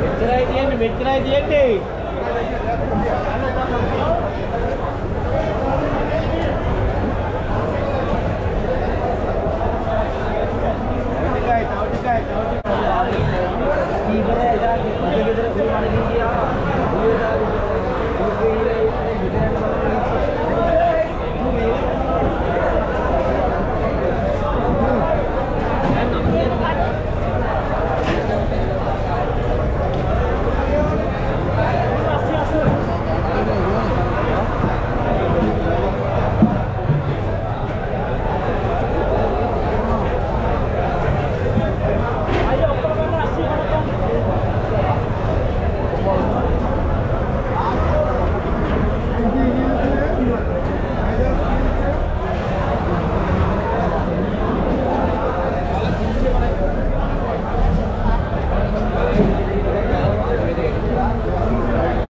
මෙච්චරයි තියෙන්නේ මෙච්චරයි තියෙන්නේ. কি